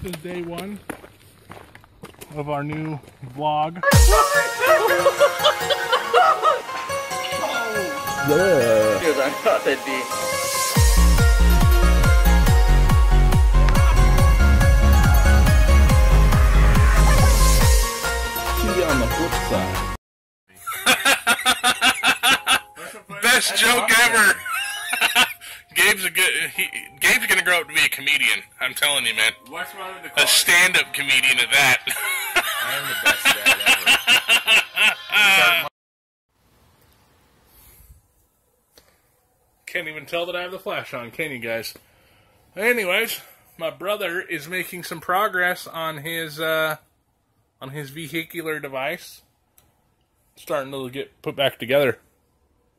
This is day one of our new vlog. Yeah. Dude, I thought they'd be. See on the flip side. Best joke ever. Gabe's a good. He, Gabe's gonna grow up to be a comedian. I'm telling you, man. What's wrong with the A stand-up comedian at that. I am the best dad ever. Can't even tell that I have the flash on, can you guys? Anyways, my brother is making some progress on his uh, on his vehicular device. Starting to get put back together,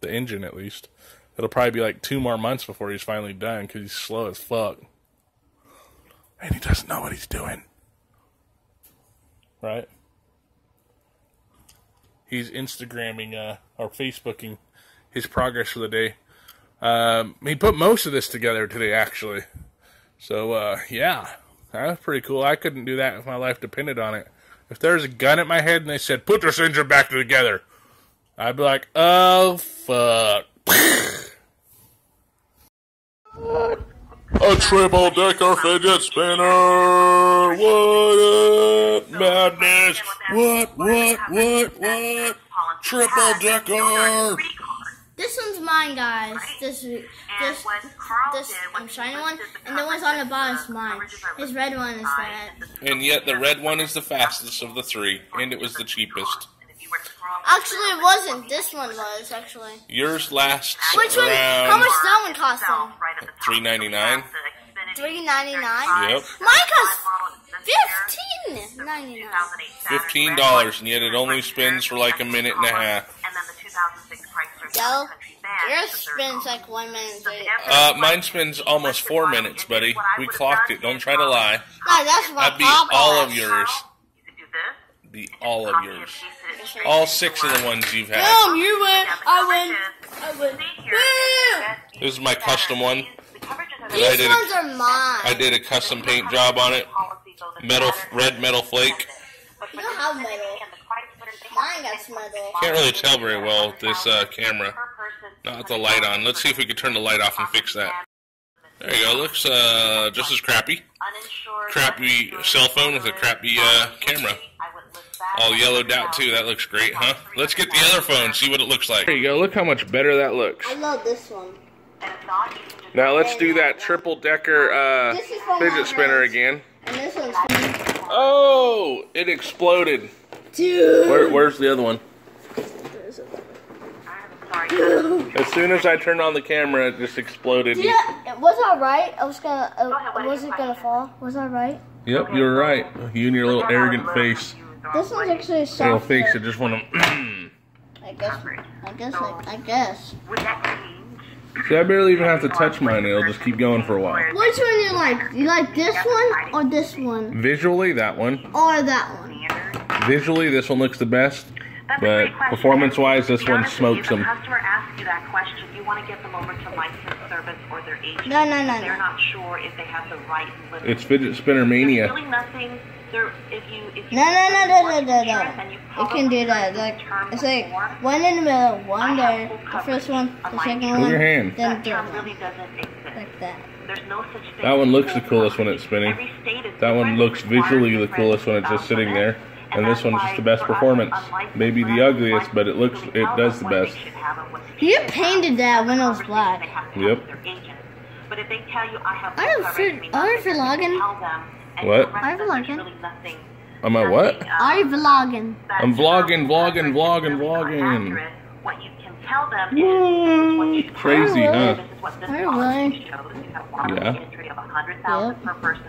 the engine at least. It'll probably be like two more months before he's finally done because he's slow as fuck, and he doesn't know what he's doing. Right? He's Instagramming uh, or Facebooking his progress for the day. Um, he put most of this together today, actually. So, uh, yeah, that was pretty cool. I couldn't do that if my life depended on it. If there was a gun at my head and they said, put this engine back together, I'd be like, oh, fuck. A triple decker fidget spinner. What madness? What, what, what, what? Triple decker. This one's mine, guys. This this this I'm shiny one, and the one's on the bottom is mine. This red one is red. And yet the red one is the fastest of the three, and it was the cheapest. Actually, it wasn't. This one was actually. Yours lasts Which one? How much that one cost them? three ninety nine. Three ninety nine. Yep, Mine cost fifteen ninety nine. fifteen dollars, and yet it only spins for like a minute and a half. Yo, yours spins like one minute. Uh, mine spins almost four minutes, buddy. We clocked it. Don't try to lie. No, that's what I beat Papa all of yours. Beat all of yours. All six of the ones you've had. Boom! You win. I win. I win. Woo! This is my custom one. I These did a- ones are mine. I did a custom paint job on it. Metal, red metal flake. You don't have metal. Mine got metal. Can't really tell very well with this uh, camera. Not with the light on. Let's see if we can turn the light off and fix that. There you go. Looks uh, just as crappy. Crappy cell phone with a crappy uh, camera. All yellowed out too. That looks great, huh? Let's get the other phone. See what it looks like. There you go. Look how much better that looks. I love this one. Now let's do that triple decker uh, This is for my fidget spinner again. And this one's Oh, it exploded. Dude. Where, where's the other one? As soon as I turned on the camera, it just exploded. Yeah, it was I right? I was gonna. Uh, was it gonna fall? Was I right? Yep, you're right. You and your little arrogant face. This one's actually Little soft. face that just want to. I guess. I guess. I, I guess. See, I barely even have to touch mine. It'll just keep going for a while. Which one you like? You like this one or this one Visually, that one. or that one? Visually, this one looks the best. But performance-wise, this one smokes them. If customer asks you that question, you want to get them over to licensed service or their agent. No, no, no, They're no. not sure if they have the right limit. It's fidget spinner There's mania. really nothing. There, if you, if you No, no, no, no, no, no, no. insurance, you You can do that. Like it's like one in the middle, one there, the first one, the second Put one, your hand. then That third term really one, exist. like that. There's no such thing. That one looks the coolest when it's spinning. Every state is That one looks visually the coolest when it's just sitting there. And And this one's just the best performance. Maybe the ugliest, but it looks, it does the best. should have and what they You painted that when it was black. they have to have Yep. with their agent. But if they tell you I have I don't coverage, feel- it means I don't nothing. feel You can logging. Tell them, and What? the rest I of feel it, logging. there's really nothing- Am I what? nothing, Are you um, vlogging? I'm vlogging, vlogging, vlogging, vlogging. What you can tell them is what. Crazy, huh? This is what this really- shows. Have Yeah. entry of Yep. per person,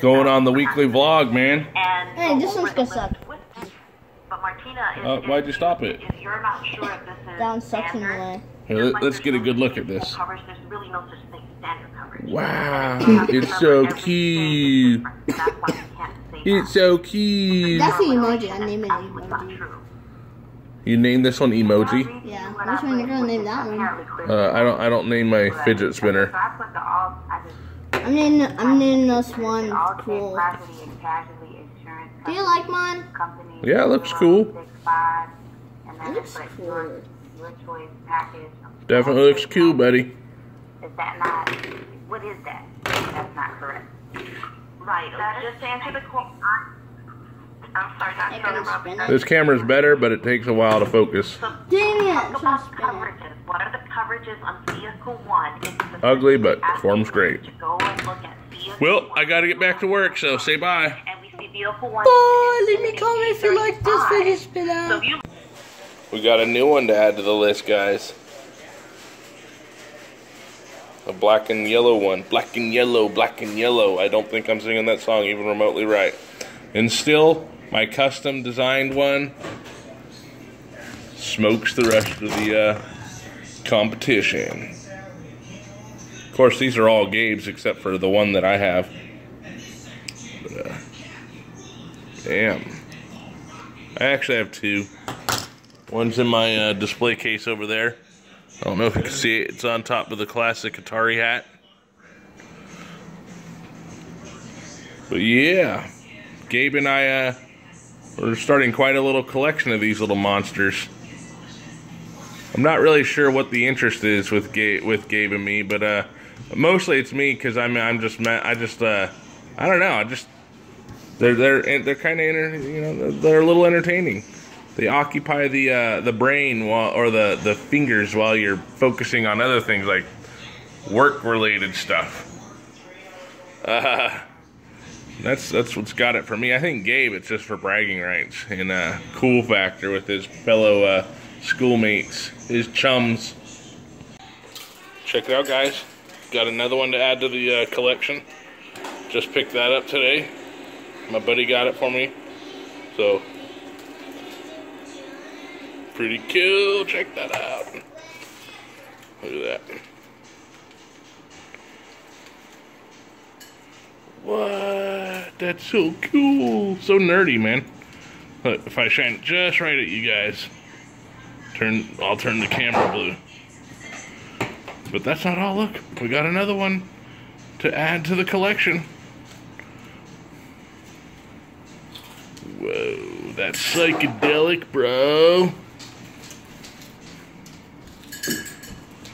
Going on the weekly vlog, man. And Hey, this over one's gonna suck. But Martina, if, Uh, why'd you stop it? If you're not sure if this is Down sucks in the way. Here, let, like let's get a good look at equal this. Coverage, there's really no such thing as standard coverage. Wow, You have to it's so cute. That's why we can't say It's so cute. That's the emoji. I named it emoji. You named this one emoji? Yeah. Which one you gonna name that one? Uh, I don't. I don't name my fidget spinner. I put the all, I just I'm in. I'm in this one. Cool. property and casualty insurance. Do you like mine? Yeah, it looks cool. Six, five, and then It looks cool. your, your choice package. Definitely looks cool, buddy. Is that not? What is that? That's not correct. Right. That, just to answer the question. I'm sorry, They're Dr. gonna spin it. This camera's better, but it takes a while to focus. So Dang it! talk about not coverages. What are the coverages on vehicle one? The- Ugly, but asking performs great. Go and look at Well, one. I gotta get back to work, so say bye. And we see vehicle one. Bye. Leave me a comment if you like this fidget So spinner. you We got a new one to add to the list, guys. Black and yellow one. Black and yellow, black and yellow. I don't think I'm singing that song even remotely right. And still, my custom designed one smokes the rest of the uh, competition. Of course, these are all Gabe's except for the one that I have. But, uh, damn. I actually have two. One's in my uh, display case over there. I don't know if you can see it. It's on top of the classic Atari hat. But yeah, Gabe and I uh, are starting quite a little collection of these little monsters. I'm not really sure what the interest is with Gabe, with Gabe and me, but uh, mostly it's me because I'm I'm just I just uh, I don't know I just they're they're they're kind of you know they're a little entertaining. They occupy the uh, the brain while, or the the fingers while you're focusing on other things like work related stuff. Uh, that's that's what's got it for me. I think Gabe it's just for bragging rights and uh, cool factor with his fellow uh, schoolmates, his chums. Check it out, guys. Got another one to add to the uh, collection. Just picked that up today. My buddy got it for me. So, pretty cool. Check that out. Look at that. What? That's so cool. So nerdy, man. Look, if I shine just right at you guys, turn. I'll turn the camera blue. But that's not all. Look, we got another one to add to the collection. Whoa, that's psychedelic, bro.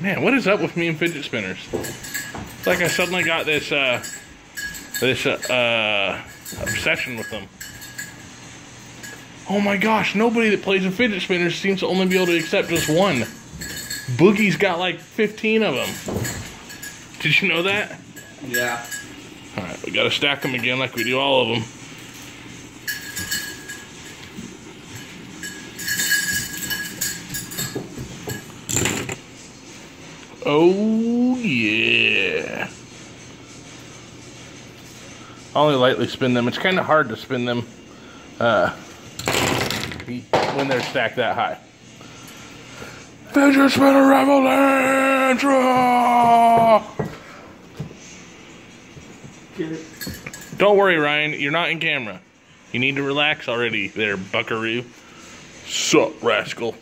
Man, what is up with me and fidget spinners? It's like I suddenly got this uh this uh, uh obsession with them. Oh my gosh, nobody that plays a fidget spinner seems to only be able to accept just one. Boogie's got like 15 of them. Did you know that? Yeah. Alright, we gotta stack them again like we do all of them. Oh, yeah. Only lightly spin them. It's kind of hard to spin them uh, when they're stacked that high. Fidget spinner Revolantra! Don't worry, Ryan. You're not in camera. You need to relax already there, buckaroo. Sup, rascal?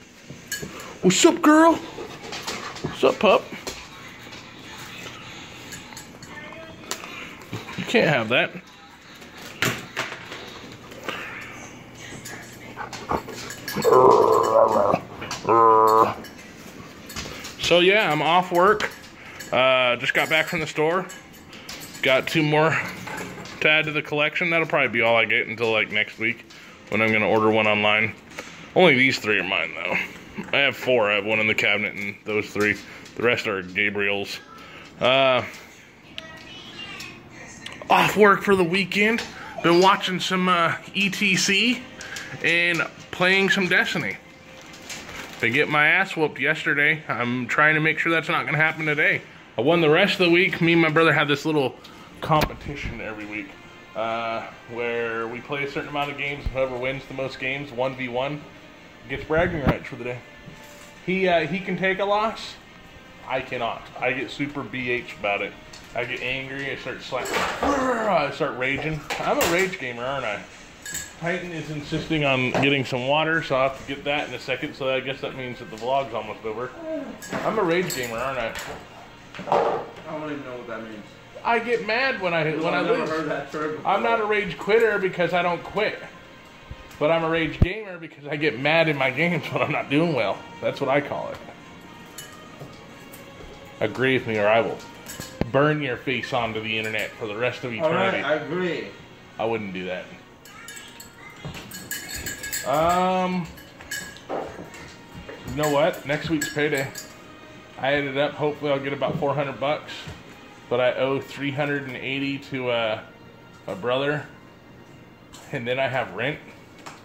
What's up, girl? What's up, pup? Can't have that. So yeah, I'm off work. Uh, just got back from the store. Got two more to add to the collection. That'll probably be all I get until like next week when I'm gonna order one online. Only these three are mine though. I have four. I have one in the cabinet and those three. The rest are Gabriel's. Uh, off work for the weekend. Been watching some uh, ETC and playing some Destiny. They get my ass whooped yesterday. I'm trying to make sure that's not going to happen today. I won the rest of the week. Me and my brother have this little competition every week uh, where we play a certain amount of games. Whoever wins the most games, 1v1, gets bragging rights for the day. He, uh, he can take a loss. I cannot. I get super BH about it. I get angry. I start slapping. I start raging. I'm a rage gamer, aren't I? Titan is insisting on getting some water, so I'll have to get that in a second. So I guess that means that the vlog's almost over. I'm a rage gamer, aren't I? I don't even know what that means. I get mad when I when I I've never lose. heard that term before. I'm not a rage quitter because I don't quit. But I'm a rage gamer because I get mad in my games when I'm not doing well. That's what I call it. Agree with me or I will burn your face onto the internet for the rest of All right, eternity. I agree. I wouldn't do that. Um, you know what? Next week's payday. I added up. Hopefully, I'll get about 400 bucks. But I owe 380 to uh, my brother, and then I have rent,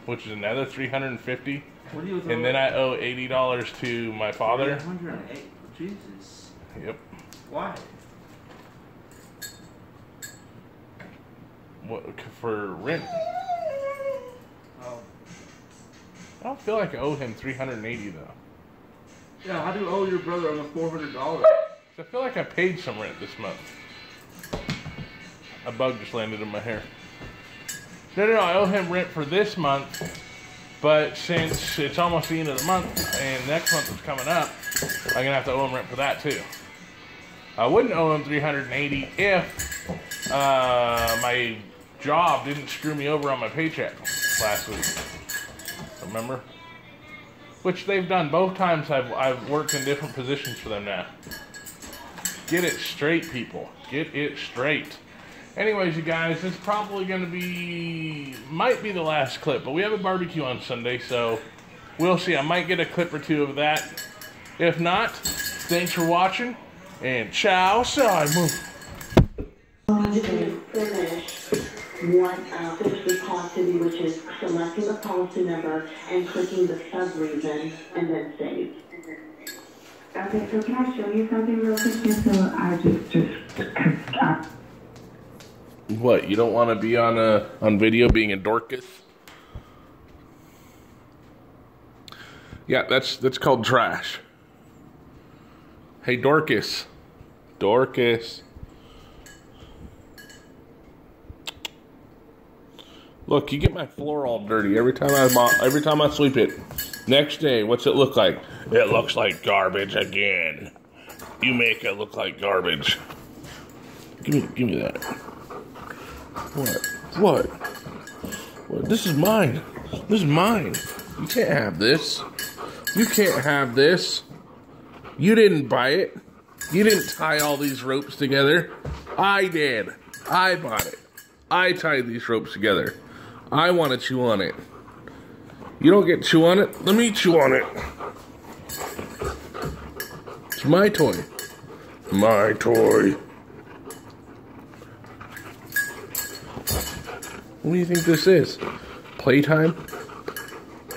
which is another 350, What are you and then I owe 80 dollars to my father. 108. Jesus. Yep. Why? For rent? Oh. I don't feel like I owe him 380 though. Yeah, how do you owe your brother almost four hundred dollars? I feel like I paid some rent this month. A bug just landed in my hair. No, no, no. I owe him rent for this month, but since it's almost the end of the month and next month is coming up, I'm gonna have to owe him rent for that too. I wouldn't owe him 380 if uh, my job didn't screw me over on my paycheck last week. Remember? Which they've done both times. I've I've worked in different positions for them now. Get it straight, people. Get it straight. Anyways, you guys, it's probably going to be, might be the last clip, but we have a barbecue on Sunday, so we'll see. I might get a clip or two of that. If not, thanks for watching, and ciao, Simon. You can finish one, uh, finish the policy, which is selecting the policy number and clicking the sub-reason and then save. Okay, so can I show you something real quick? Just so I just, just, uh, What, you don't want to be on a, on video being a Dorcas? Yeah, that's that's called trash. Hey Dorcas. Dorcas. Look, you get my floor all dirty every time I mo- every time I sweep it. Next day, what's it look like? It looks like garbage again. You make it look like garbage. Give me give me that. What? What? What? This is mine. This is mine. You can't have this. You can't have this. You didn't buy it. You didn't tie all these ropes together. I did. I bought it. I tied these ropes together. I want to chew on it. You don't get chew on it. Let me chew on it. It's my toy. My toy. What do you think this is? Playtime?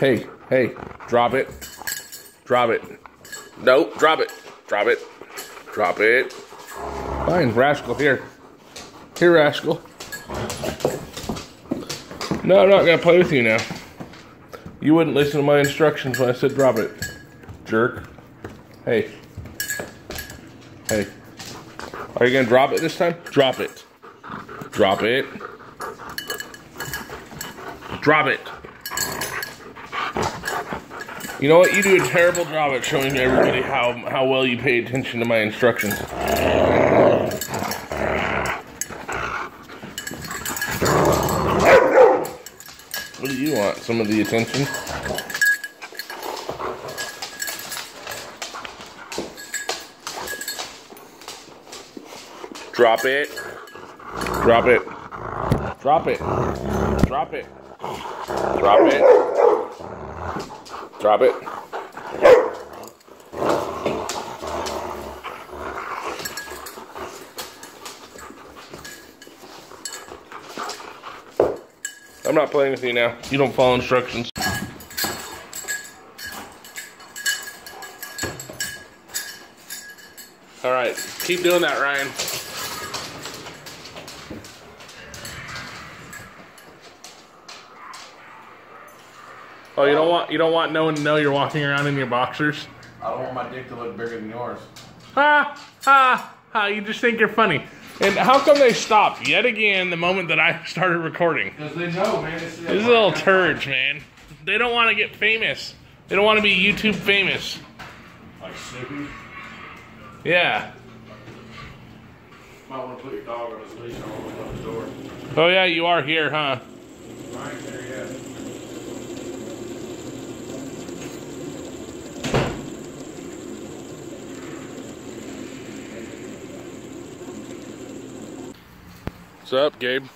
Hey, hey, drop it. Drop it. No, drop it. Drop it. Drop it. Fine, Rascal, here. Here, Rascal. No, I'm not gonna play with you now. You wouldn't listen to my instructions when I said drop it. Jerk. Hey. Hey. Are you gonna drop it this time? Drop it. Drop it. Drop it. You know what? You do a terrible job at showing everybody how, how well you pay attention to my instructions. Want? Some of the attention? Drop it. Drop it. Drop it. Drop it. Drop it. Drop it. I'm not playing with you now. You don't follow instructions. All right, keep doing that, Ryan. Oh, you don't want you don't want no one to know you're walking around in your boxers. I don't want my dick to look bigger than yours. Ha ha ha! You just think you're funny. And how come they stopped yet again the moment that I started recording? Because they know, man. This is a little turds, man. They don't want to get famous. They don't want to be YouTube famous. Like Snoopy. Yeah. Might want to put your dog on his leash open up the door. Oh yeah, you are here, huh? Ryan's What's up, Gabe?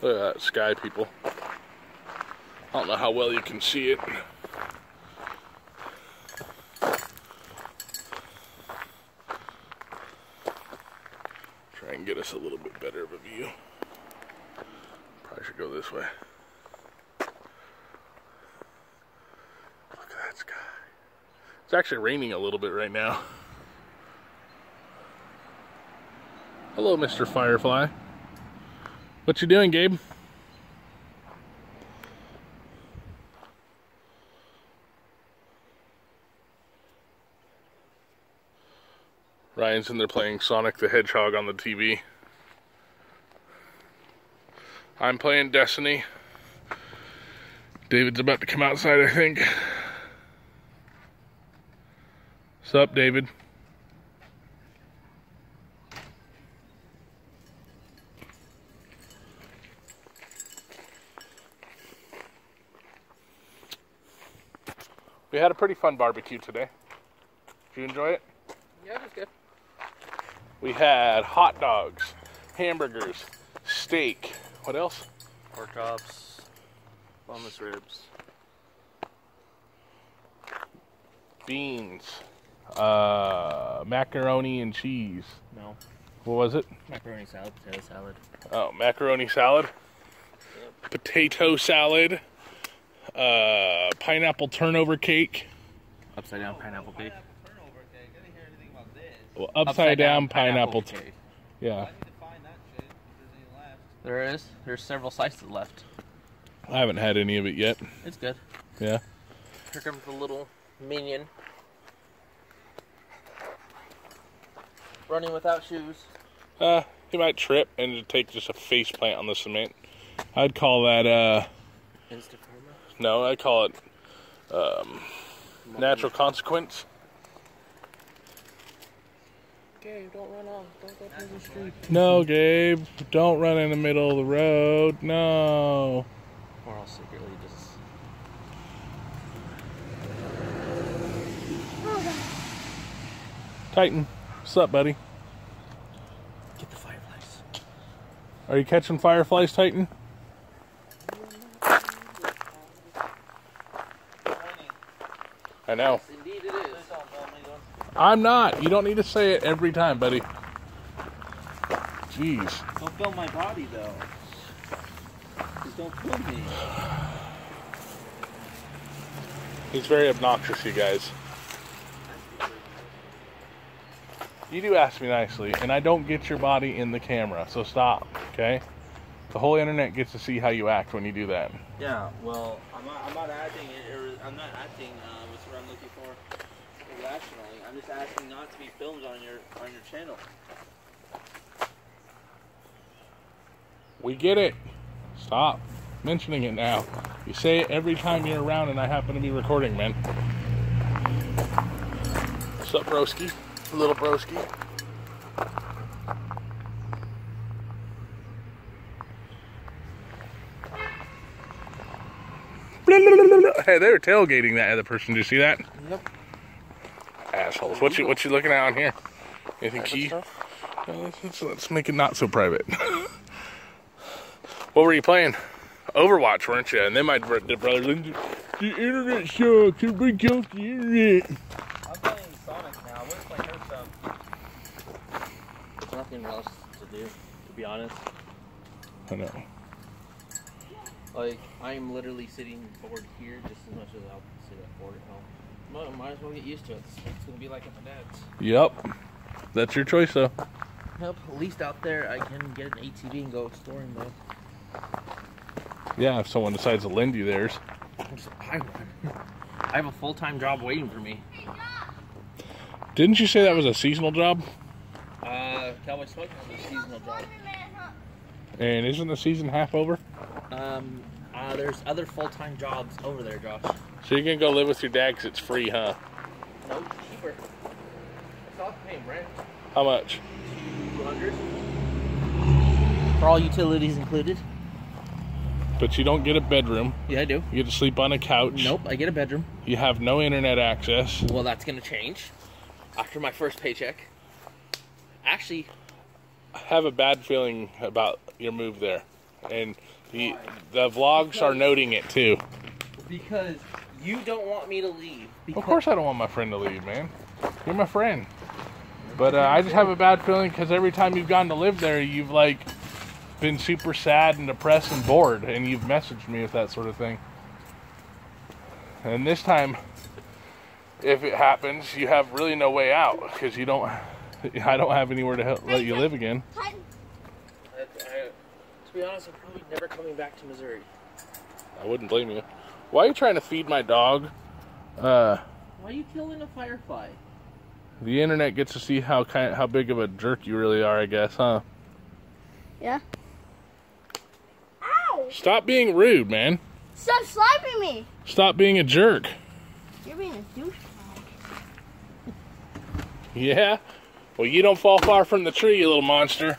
Look at that sky, people. I don't know how well you can see it. Try and get us a little bit better of a view. Probably should go this way. Look at that sky. It's actually raining a little bit right now. Hello, Mr. Firefly. What you doing, Gabe? Ryan's in there playing Sonic the Hedgehog on the TV. I'm playing Destiny. David's about to come outside, I think. What's up, David? We had a pretty fun barbecue today. Did you enjoy it? Yeah, it was good. We had hot dogs, hamburgers, steak. What else? Pork chops, boneless ribs. Beans, uh, macaroni and cheese. No. What was it? Macaroni salad, potato salad. Oh, macaroni salad, potato salad, uh, pineapple turnover cake, Upside down pineapple cake. well, upside, down, pineapple. t- cake. yeah, There is. There's several slices left. I haven't had any of it yet. It's good. Yeah. Here comes the little minion. Running without shoes. Uh, he might trip and take just a face plant on the cement. I'd call that, uh, Instaforma. No, I'd call it, um, natural consequence. Okay, don't run off. Don't go through the street. No, Gabe, don't run in the middle of the road. No. Or I'll secretly just. Titan, what's up, buddy? Get the fireflies. Are you catching fireflies, Titan? I know. Indeed it is. I'm not. You don't need to say it every time, buddy. Jeez. Don't film my body though. Just don't film me. He's very obnoxious, you guys. You do ask me nicely, and I don't get your body in the camera, so stop, okay? The whole internet gets to see how you act when you do that. Yeah, well, I'm not, I'm not acting. I'm not acting. Uh, what's what I'm looking for? Irrationally, I'm just asking not to be filmed on your on your channel. We get it. Stop mentioning it now. You say it every time you're around, and I happen to be recording, man. What's up, broski? Little broski. Hey, they were tailgating that other person. Did you see that? Yep. Assholes. What you what you looking at on here? Anything key? stuff? Uh, let's, let's- let's make it not so private. what were you playing? Overwatch, weren't you? And then my br- the brother, the internet sucks. Everybody kills the internet. I'm playing Sonic now. What's my hair stuff? There's nothing else to do, to be honest. I know. Like, I'm literally sitting bored here just as much as I'll sit at bored at home. Might, might as well get used to it. It's, it's gonna be like at my dad's. Yep. That's your choice, though. Nope, at least out there I can get an ATV and go exploring though. Yeah, if someone decides to lend you theirs. I'll just buy one. I have a full time job waiting for me. Didn't you say that was a seasonal job? Uh, Cowboy Smoking is a seasonal job. And isn't the season half over? Um, uh, there's other full time jobs over there, Josh. So you can go live with your dad because it's free, huh? Nope, cheaper. It's off paying rent. How much? 200 For all utilities included. But you don't get a bedroom. Yeah, I do. You get to sleep on a couch. Nope, I get a bedroom. You have no internet access. Well, that's gonna change after my first paycheck. Actually, I have a bad feeling about your move there. And the, the vlogs are noting it too. because you don't want me to leave. Of course, I don't want my friend to leave, man. You're my friend. But uh, I just have a bad feeling because every time you've gone to live there, you've like been super sad and depressed and bored, and you've messaged me with that sort of thing. And this time, if it happens, you have really no way out because you don't. I don't have anywhere to help, let you live again. I, I, to be honest, I'm probably never coming back to Missouri. I wouldn't blame you. Why are you trying to feed my dog? Uh, Why are you killing a firefly? the internet gets to see how kind, how big of a jerk you really are, I guess, huh? Yeah. Ow! Stop being rude, man. Stop slapping me. Stop being a jerk. You're being a douchebag. Yeah? Well, you don't fall far from the tree, you little monster.